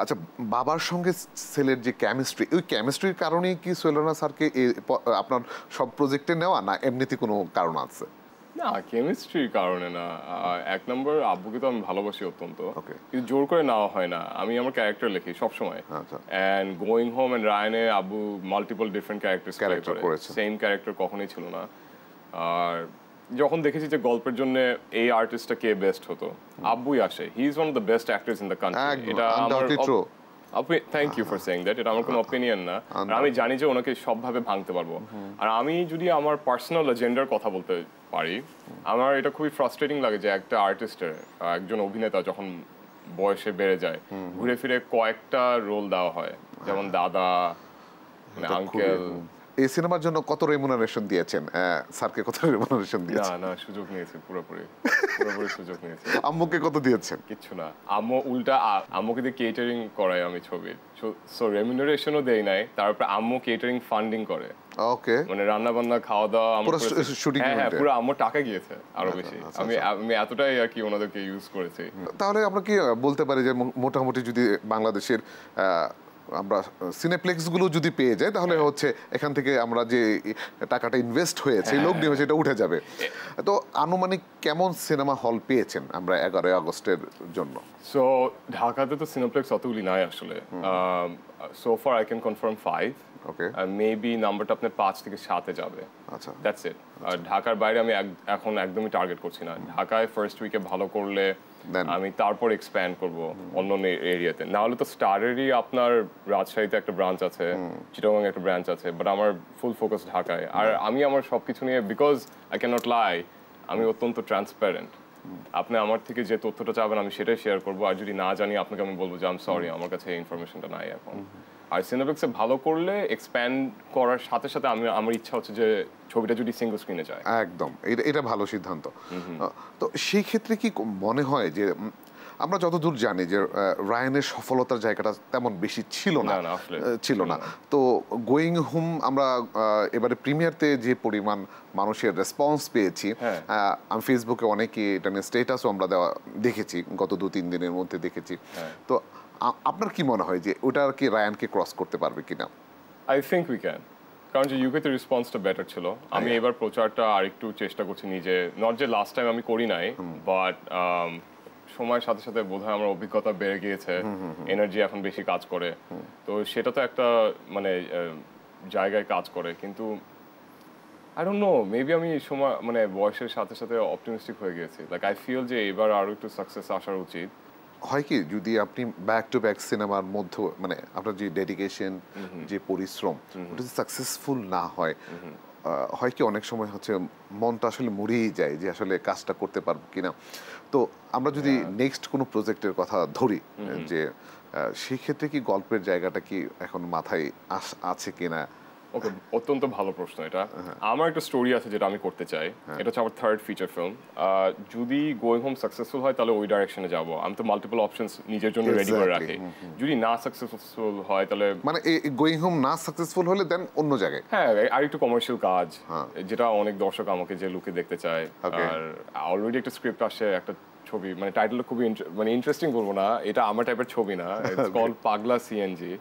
আচ্ছা বাবার সঙ্গে ছেলের যে কেমিস্ট্রি ওই কেমিস্ট্রির কারণেই কি সোহেলানা স্যারকে আপনার সব প্রজেক্টে নেওয়া না এমনিতে কোনো কারণ আছে? না কেমিস্ট্রির কারণে না। এক নম্বর আব্বুকে তো আমি ভালোবাসি অত্যন্ত. কিন্তু জোর করে নেওয়া হয় না। আমি আমার ক্যারেক্টার লিখি সবসময়। আচ্ছা। অ্যান্ড গোয়িং হোম অ্যান্ড রায়নে আব্বু মাল্টিপল ডিফারেন্ট ক্যারেক্টার করেছে। সেম ক্যারেক্টার কখনোই ছিল না। আর যখন দেখেছি যে গল্পের জন্য এই আর্টিস্টটা কে বেস্ট হতো আব্বুই আসে। He is one of the best actors in the country এটা আমার. Thank you for saying that এটা আমার কোনো অপিনিয়ন না। আর আমি জানি যে ওনাকে সবভাবে ভাঙতে পারব। আর আমি যদি আমার পার্সোনাল এজেন্ডার কথা বলতে পারি আমার এটা খুবই ফ্রাস্ট্রেটিং লাগে যে একটা আর্টিস্টের একজন অভিনেতা যখন বয়সে বেড়ে যায় ঘুরে ফিরে কয়েকটা রোল দেওয়া হয়। যেমন দাদা মানে এটা খুবই- আঙ্কেল এই সিনেমার জন্য কত রেমুনারেশন দিয়েছেন? স্যারকে কত রেমুনারেশন দিয়েছেন? না না সুযোগ নিয়েছে পুরোপুরি পুরোপুরি সুযোগ নিয়েছে। আম্মুকে কত দিয়েছেন? কিচ্ছু না। আম্মু উল্টা আম্মুকে দিয়ে কেটারিং করাই আমি ছবির। সো রেমিনারেশনও দেই নাই তারপর আম্মু কেটারিং ফান্ডিং করে। ওকে মানে রান্না বান্না খাওয়া দাওয়া আমার পুরো পুরো- হ্যাঁ হ্যাঁ পুরো আম্মু টাকা গিয়েছে আরও বেশি। আচ্ছা, আমি আমি এতটাই আর কি ওনাদেরকে ইউজ করেছি। তাহলে আমরা কি বলতে পারি যে মোটামুটি যদি বাংলাদেশের আমরা সিনেপ্লেক্সগুলো যদি পেয়ে যাই তাহলে হ্যাঁ। হচ্ছে এখান থেকে আমরা যে টাকাটা ইনভেস্ট হয়েছে লোক নিয়ে এটা উঠে যাবে। তো আনুমানিক কেমন সিনেমা হল পেয়েছেন আমরা এগারোই আগস্টের জন্য? সো ঢাকাতে তো সিনেপ্লেক্স অতগুলি নাই আসলে। So far I can confirm five okay maybe নাম্বারটা আপনার পাঁচ থেকে সাতে যাবে। আচ্ছা। দ্যাটস ইট আর ঢাকার বাইরে আমি এখন একদমই টার্গেট করছি না। ঢাকায় ফার্স্ট উইকে ভালো করলে Then- আমি তারপর এক্সপ্যান্ড করব অন্য এরিয়াতে না হলে তো। স্টারেরই আপনার রাজশাহীতে একটা ব্রাঞ্চ আছে চিটাগাং একটা ব্রাঞ্চ আছে বাট আমার ফুল ফোকাস ঢাকায়। আর আমি আমার সবকিছু নিয়ে because I can not lie আমি অত্যন্ত ট্রান্সপারেন্ট আপনি আমার থেকে যে তথ্যটা চাবেন আমি সেটাই শেয়ার করব। আর যদি না জানি আপনাকে আমি বলব যে আম সরি আমার কাছে এই ইনফরমেশনটা নাই এখন। আর সিনেপ্লেক্সে ভালো করলে এক্সপ্যান্ড করার সাথে সাথে আমি আমার ইচ্ছা হচ্ছে যে ছবিটা যদি সিঙ্গল স্ক্রিনে যায়। একদম। এটা এটা ভালো সিদ্ধান্ত। তো সেই ক্ষেত্রে কি মনে হয় যে আমরা যতদূর জানি যে রায়ানের সফলতার জায়গাটা তেমন বেশি ছিল না। ছিল না। তো গোয়িং হোম আমরা এবারে প্রিমিয়ারতে যে পরিমাণ মানুষের রেসপন্স পেয়েছি হ্যাঁ। আমি ফেসবুকে অনেকে এটা নিয়ে স্টেটাসও আমরা দেওয়া দেখেছি গত দু তিন দিনের মধ্যে দেখেছি। হ্যাঁ। তো আপনার কি মনে হয় যে ওটা আর কি রায়ানকে ক্রস করতে পারবে কিনা? আই থিঙ্ক উই ক্যান কারণ যে ইউকেতে রেসপন্সটা বেটার ছিল। আমি এবার প্রচারটা আরেকটু চেষ্টা করছি নিজে। নট যে লাস্ট টাইম আমি করি নাই বাট সময়ের সাথে সাথে বোধহয় আমার অভিজ্ঞতা বেড়ে গিয়েছে এনার্জি এখন বেশি কাজ করে। তো সেটা তো একটা মানে জায়গায় কাজ করে। কিন্তু আই ডোন্ট নো মেবি আমি সময় মানে বয়সের সাথে সাথে অপটিমিস্টিক হয়ে গেছি লাইক আই ফিল যে এবার আরও একটু সাকসেস আসার উচিত। হয় কি যদি আপনি ব্যাক টু ব্যাক সিনেমার মধ্যে মানে আপনার যে ডেডিকেশন যে পরিশ্রম ওটা যদি সাকসেসফুল না হয় হয় কি অনেক সময় হচ্ছে মনটা আসলে মরেই যায় যে আসলে কাজটা করতে পারব কিনা। তো আমরা যদি নেক্সট কোনো প্রজেক্টের কথা ধরি যে সেক্ষেত্রে সেই ক্ষেত্রে কি গল্পের জায়গাটা কি এখন মাথায় আস- আছে কিনা? ওকে অত্যন্ত ভালো প্রশ্ন এটা। আমার একটা স্টোরি আছে যেটা আমি করতে চাই। এটা হচ্ছে আমার থার্ড ফিচার ফিল্ম যদি গোয়িং হোম সাকসেসফুল হয় তাহলে ওই ডাইরেকশনে যাব। আমি তো মাল্টিপল অপশনস নিজের জন্য রেডি করে রাখি। যদি না সাকসেসফুল হয় তাহলে মানে গোয়িং হোম না সাকসেসফুল হলে দেন অন্য জায়গায়। হ্যাঁ আর একটু কমার্শিয়াল কাজ হ্যাঁ। যেটা অনেক দর্শক আমাকে যে লুকে দেখতে চায়। আর অলরেডি একটা স্ক্রিপ্ট আসে একটা ছবি মানে টাইটেলটা খুবই মানে ইন্টারেস্টিং বলব না এটা আমার টাইপের ছবি না। ইটস কল পাগলা সিএনজি